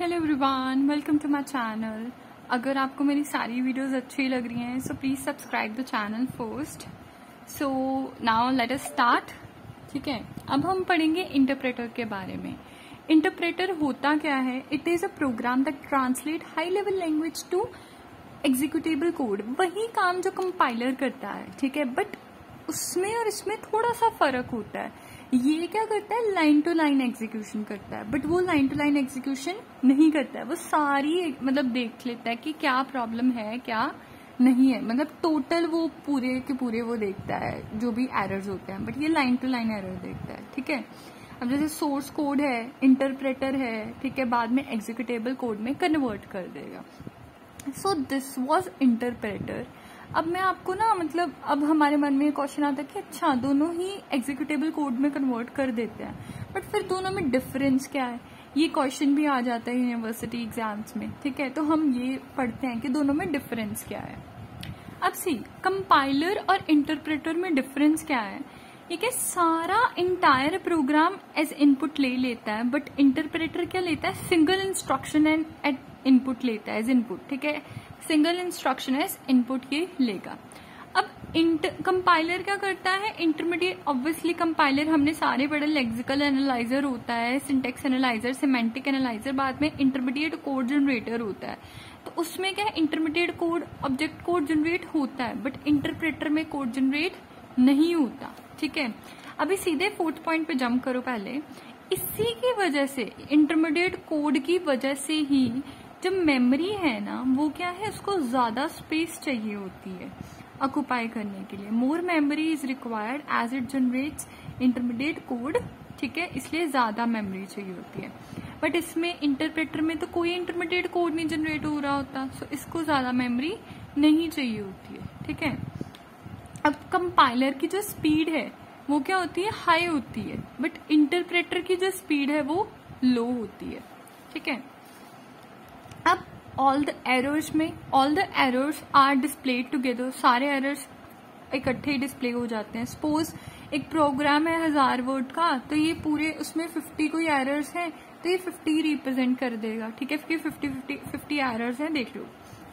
Hello everyone welcome to my channel अगर आपको मेरी सारी वीडियोस अच्छी लग रही हैं so please subscribe the channel first so now let us start ठीक है? अब हम पढ़ेंगे इंटरप्रेटर के बारे में. इंटरप्रेटर होता क्या है? It is a program that translate high level language to executable code वही काम जो कंपाइलर करता है, ठीक है? बट उसमें और इसमें थोड़ा सा फ़र्क होता है. ये क्या करता है? लाइन टू लाइन एग्जीक्यूशन करता है। बट वो लाइन टू लाइन एग्जीक्यूशन नहीं करता है। वो सारी मतलब देख लेता है कि क्या प्रॉब्लम है, क्या नहीं है। मतलब टोटल वो पूरे के पूरे वो देखता है, जो भी एरर्स होते हैं। बट ये लाइन टू लाइन एरर देखता है, ठीक है? अब जैसे सोर्स कोड है इंटरप्रेटर है, ठीक है? बाद में एग्जीक्यूटेबल कोड में कन्वर्ट कर देगा। सो दिस वॉज़ इंटरप्रेटर अब मैं आपको ना मतलब अब हमारे मन में क्वेश्चन आता है कि अच्छा दोनों ही एग्जीक्यूटेबल कोड में कन्वर्ट कर देते हैं बट फिर दोनों में डिफरेंस क्या है? ये क्वेश्चन भी आ जाता है यूनिवर्सिटी एग्ज़ाम्स में, ठीक है? तो हम ये पढ़ते हैं कि दोनों में डिफरेंस क्या है। अब सी कंपाइलर और इंटरप्रेटर में डिफरेंस क्या है? ये है, सारा इंटायर प्रोग्राम एज इनपुट ले लेता है बट इंटरप्रेटर क्या लेता है? Single instruction and at input लेता है एज इनपुट ठीक है? सिंगल इंस्ट्रक्शन एज इनपुट ये लेगा। अब कंपाइलर क्या करता है? इंटरमीडिएट ऑब्वियसली कंपाइलर हमने सारे पढ़े लेक्सिकल एनालाइजर होता है सिंटेक्स एनालाइजर सिमेंटिक एनालाइजर बाद में इंटरमीडिएट कोड जनरेटर होता है। तो उसमें क्या है? Intermediate code object code generate होता है बट इंटरप्रेटर में कोड जनरेट नहीं होता। ठीक है? अभी सीधे फोर्थ पॉइंट पे जंप करो पहले। इसी की वजह से इंटरमीडिएट कोड की वजह से ही जब मेमोरी है ना, वो क्या है? उसको ज़्यादा स्पेस चाहिए होती है ऑक्यूपाई करने के लिए। More memory is required as it generates intermediate code ठीक है? इसलिए ज़्यादा मेमोरी चाहिए होती है। बट इसमें इंटरप्रेटर में तो कोई इंटरमीडिएट कोड नहीं जनरेट हो रहा होता सो so इसको ज़्यादा मेमोरी नहीं चाहिए होती है, ठीक है? अब कंपाइलर की जो स्पीड है, वो क्या होती है? हाई होती है. बट इंटरप्रेटर की जो स्पीड है, वो लो होती है. ठीक है? अब ऑल द एरर्स में all the errors are displayed together सारे एरर्स इकट्ठे डिस्प्ले हो जाते हैं. सपोज़ एक प्रोग्राम है हज़ार वर्ड का तो ये पूरे उसमें फिफ्टी कोई एरर्स हैं तो ये फिफ्टी रिप्रेजेंट कर देगा. ठीक है? फिफ्टी फिफ्टी फिफ्टी एरर्स हैं, देख लो.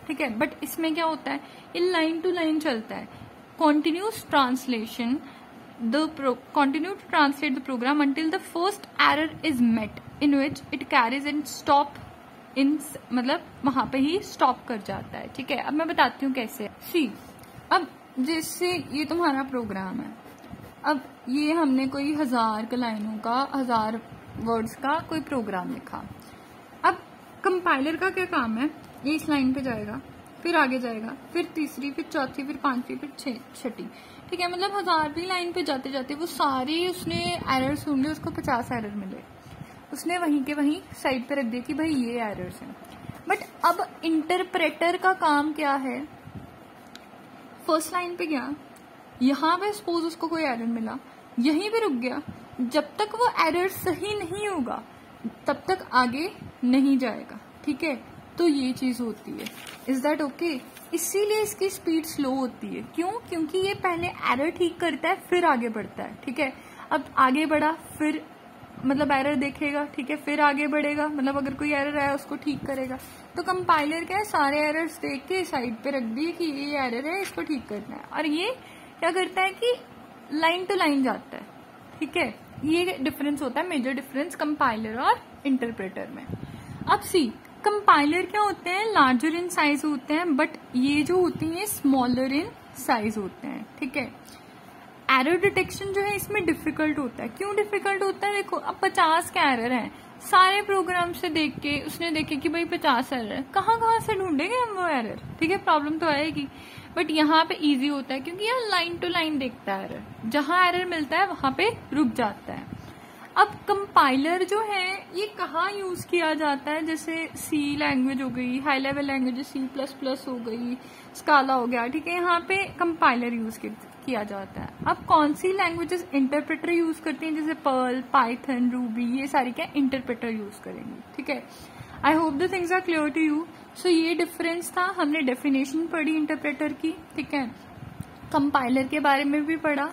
ठीक है? बट इसमें क्या होता है? ये लाइन टू लाइन चलता है. Continuous translation the continue to translate the program until the first error is met, in which it carries and stop इन मतलब वहाँ पे ही स्टॉप कर जाता है, ठीक है? अब मैं बताती हूँ कैसे। सी अब जैसे ये तुम्हारा प्रोग्राम है, अब ये हमने कोई हज़ार लाइनों का, हज़ार वर्ड्स का कोई प्रोग्राम लिखा। अब कंपाइलर का क्या काम है? ये इस लाइन पे जाएगा। फिर आगे जाएगा, फिर तीसरी, फिर चौथी, फिर पांचवी, फिर छठी। ठीक है मतलब हजारवीं लाइन पे जाते जाते वो सारी उसने एरर्स होंगे उसको पचास एरर मिले। उसने वहीं के वहीं साइड पे रख दिया कि भाई ये एरर्स हैं। बट अब इंटरप्रेटर का काम क्या है? फ़र्स्ट लाइन पे गया, यहाँ पे सपोज़ उसको कोई एरर मिला, यहीं पे रुक गया। जब तक वो एरर सही नहीं होगा, तब तक आगे नहीं जाएगा। ठीक है? तो ये चीज़ होती है। इज़ दैट ओके इसीलिए इसकी स्पीड स्लो होती है। क्यों? क्योंकि ये पहले एरर ठीक करता है, फिर आगे बढ़ता है, ठीक है? अब आगे बढ़ा, फिर मतलब एरर देखेगा, ठीक है? फिर आगे बढ़ेगा मतलब अगर कोई एरर आया, उसको ठीक करेगा। तो कंपाइलर क्या है? सारे एरर्स देख के साइड पे रख दिए कि ये एरर है, इसको ठीक करना है। और ये क्या करता है कि लाइन टू लाइन जाता है, ठीक है? ये डिफरेंस होता है मेजर डिफरेंस कंपाइलर और इंटरप्रेटर में। अब सी कंपाइलर क्या होते हैं? लार्जर इन साइज़ होते हैं बट ये जो होती है स्मॉलर इन साइज़ होते हैं, ठीक है? एरर डिटेक्शन जो है, इसमें डिफ़िकल्ट होता है। क्यों डिफ़िकल्ट होता है? देखो, अब पचास के एरर हैं। सारे प्रोग्राम से देख के, उसने देखे कि भाई पचास एरर है। कहाँ कहाँ से ढूंढेंगे हम वो एरर ठीक है प्रॉब्लम तो आएगी बट यहाँ पे इजी होता है, क्योंकि यार लाइन टू लाइन देखता है एरर जहाँ एरर मिलता है, वहाँ पे रुक जाता है। अब कंपाइलर जो है, ये कहाँ यूज़ किया जाता है? जैसे सी लैंग्वेज हो गई high level language C plus plus हो गई स्काला हो गया, ठीक है? यहाँ पे कंपाइलर यूज़ किया जाता है। अब कौन सी लैंग्वेजेस इंटरप्रेटर यूज़ करती हैं? जैसे पर्ल पाइथन रूबी ये सारी क्या इंटरप्रेटर यूज़ करेंगे, ठीक है? I hope the things are clear to you so ये डिफरेंस था, हमने डेफिनेशन पढ़ी इंटरप्रेटर की, ठीक है? कंपाइलर के बारे में भी पढ़ा।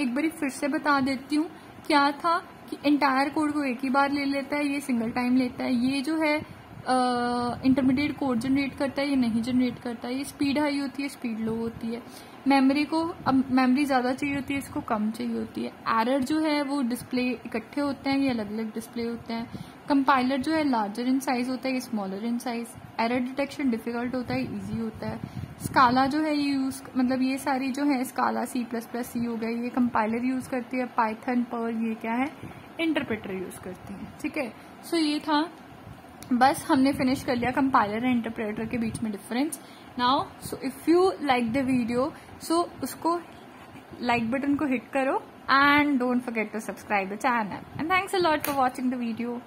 एक बार फिर से बता देती हूँ, क्या था? कि एंटायर कोड को एक ही बार ले लेता है, ये सिंगल टाइम लेता है, ये जो है इंटरमीडिएट कोड जनरेट करता है या नहीं जनरेट करता है? ये स्पीड हाई होती है स्पीड लो होती है। मेमोरी को, अब मेमोरी ज़्यादा चाहिए होती है, इसको कम चाहिए होती है। एरर जो है, वो डिस्प्ले इकट्ठे होते हैं या अलग अलग डिस्प्ले होते हैं। कंपाइलर जो है लार्जर इन साइज़ होता है या smaller in size error detection difficult होता है इजी होता है। स्काला जो है, ये यूज़ मतलब ये सारी जो है स्काला सी प्लस प्लस सी हो गई ये कंपाइलर यूज़ करती है। पाइथन पर ये क्या है? इंटरप्रेटर यूज़ करती है। ठीक है? सो ये था बस हमने फिनिश कर लिया कंपाइलर एंड इंटरप्रेटर के बीच में difference now so if you like the video so उसको लाइक बटन को हिट करो and don't forget to subscribe the channel and thanks a lot for watching the video